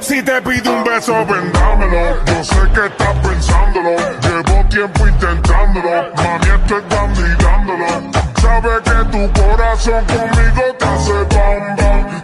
Si te pido un beso, vendámelo. Yo sé que estás pensándolo. Llevo tiempo intentándolo. Mami, estoy dando y. Sabe que tu corazón conmigo te hace bam bam.